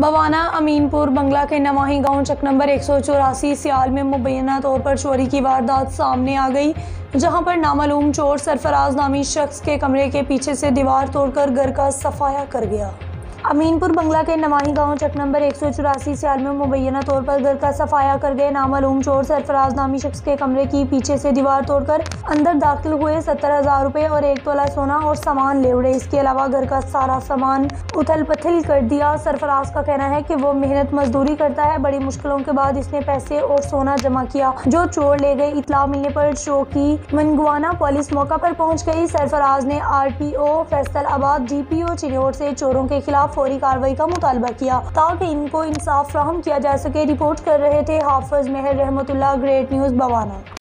بوانا امین پور بنگلہ کے نواہی گاؤں، چک نمبر ایک سو چوراسی، سیال میں مبینہ طور پر چوری کی واردات سامنے آ گئی، جہاں پر نامعلوم چور سرفراز نامی شخص کے کمرے کے پیچھے سے دیوار توڑ کر گھر کا صفایا کر گیا۔ امین پور بنگلہ کے نواہی گاؤں چک نمبر ایک سو چوراسی سیال میں مبینہ طور پر گھر کا صفایا کر گئے نامعلوم چور، سرفراز نامی شخص کے کمرے کی پیچھے سے دیوار توڑ کر اندر داخل ہوئے ستر ہزار روپے اور ایک تولا سونا اور سامان لے اڑے۔ اس کے علاوہ گھر کا سارا سامان اتھل پتھل کر دیا۔ سرفراز کا کہنا ہے کہ وہ محنت مزدوری کرتا ہے۔ بڑی مشکلوں کے بعد اس نے پیسے اور سونا جمع کیا، جو چور لے گئے۔ اطلاع ملنے پر چوکی منگوانا پولیس موقع پر پہنچ گئی۔ سرفراز نے آر پی او، فیصل آباد ڈی پی او چنور سے چوروں کے خلاف خلاف فوری کاروائی کا مطالبہ کیا تاکہ ان کو انصاف فراہم کیا جا سکے۔ رپورٹ کر رہے تھے حافظ مہر رحمت اللہ، گریٹ نیوز، بوانا۔